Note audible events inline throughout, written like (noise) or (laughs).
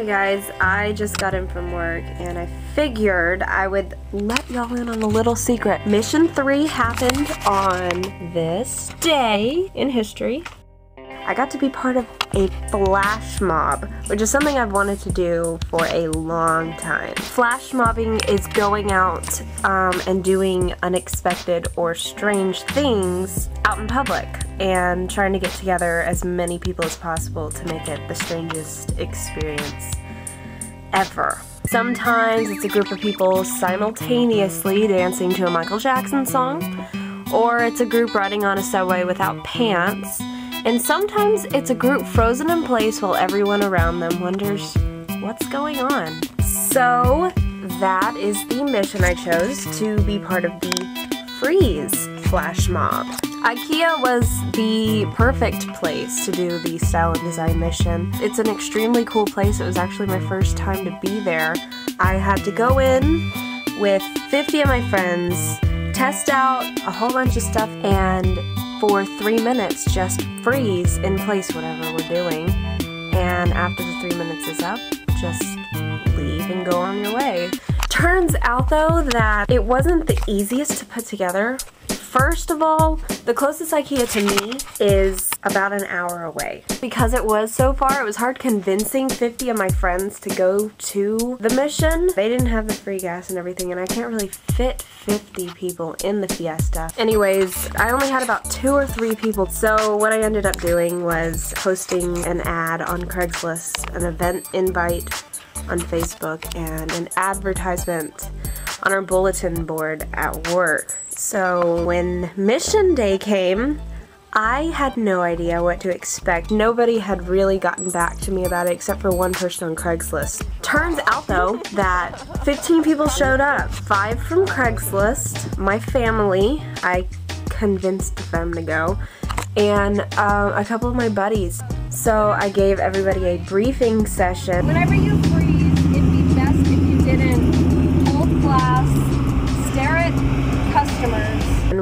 Hey guys, I just got in from work and I figured I would let y'all in on a little secret. Mission 3 happened on this day in history. I got to be part of a flash mob, which is something I've wanted to do for a long time. Flash mobbing is going out um, and doing unexpected or strange things out in public and trying to get together as many people as possible to make it the strangest experience ever. Sometimes it's a group of people simultaneously dancing to a Michael Jackson song, or it's a group riding on a subway without pants, and sometimes it's a group frozen in place while everyone around them wonders what's going on. So that is the mission I chose to be part of the Freeze flash mob. IKEA was the perfect place to do the style and design mission. It's an extremely cool place. It was actually my first time to be there. I had to go in with 50 of my friends, test out a whole bunch of stuff, and for three minutes just freeze in place whatever we're doing. And after the three minutes is up, just leave and go on your way. Turns out though that it wasn't the easiest to put together. First of all, the closest IKEA to me is about an hour away. Because it was so far, it was hard convincing 50 of my friends to go to the mission. They didn't have the free gas and everything, and I can't really fit 50 people in the Fiesta. Anyways, I only had about two or three people, so what I ended up doing was posting an ad on Craigslist, an event invite on Facebook, and an advertisement on our bulletin board at work. So when mission day came, I had no idea what to expect. Nobody had really gotten back to me about it except for one person on Craigslist. Turns out though that 15 people showed up. Five from Craigslist, my family, I convinced them to go, and um, a couple of my buddies. So I gave everybody a briefing session. Whenever you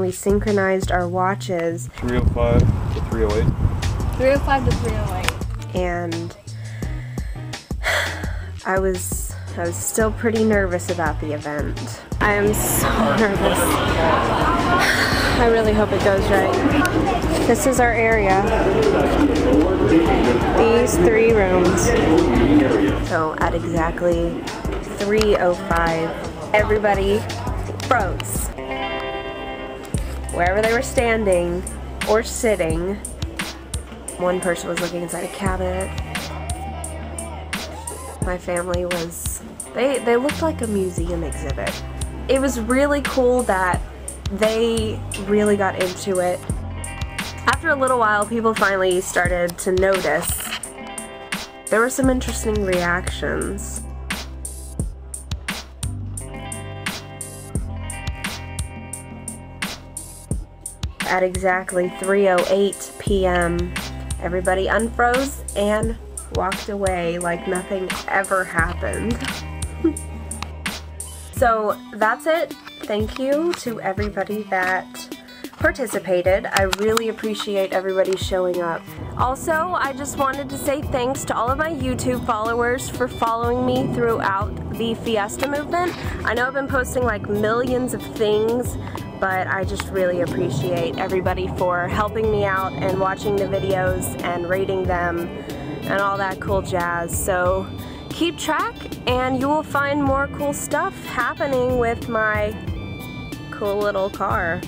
we synchronized our watches 305 to 308. 305 to 308. and I was I was still pretty nervous about the event. I am so (laughs) nervous. I really hope it goes right. This is our area. These three rooms. So at exactly 3.05, everybody froze. Wherever they were standing or sitting, one person was looking inside a cabinet. My family was, they, they looked like a museum exhibit. It was really cool that they really got into it. After a little while, people finally started to notice. There were some interesting reactions. At exactly 3.08 p.m., everybody unfroze and walked away like nothing ever happened. (laughs) so that's it. Thank you to everybody that participated. I really appreciate everybody showing up. Also, I just wanted to say thanks to all of my YouTube followers for following me throughout the Fiesta movement. I know I've been posting like millions of things, but I just really appreciate everybody for helping me out and watching the videos and rating them and all that cool jazz. So keep track and you will find more cool stuff happening with my cool little car.